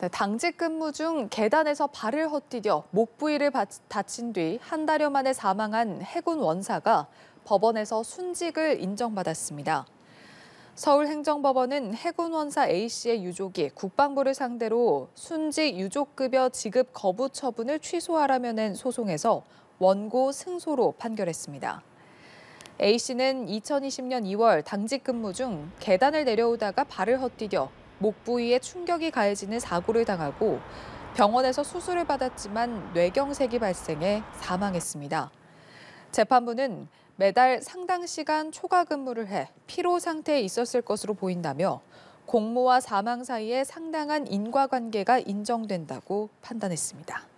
네, 당직 근무 중 계단에서 발을 헛디뎌 목 부위를 바- 다친 뒤 한 달여 만에 사망한 해군 원사가 법원에서 순직을 인정받았습니다. 서울행정법원은 해군 원사 A씨의 유족이 국방부를 상대로 순직 유족급여 지급 거부 처분을 취소하라며 낸 소송에서 원고 승소로 판결했습니다. A씨는 2020년 2월 당직 근무 중 계단을 내려오다가 발을 헛디뎌 목 부위에 충격이 가해지는 사고를 당하고 병원에서 수술을 받았지만 뇌경색이 발생해 사망했습니다. 재판부는 매달 상당 시간 초과 근무를 해 피로 상태에 있었을 것으로 보인다며 공모와 사망 사이에 상당한 인과관계가 인정된다고 판단했습니다.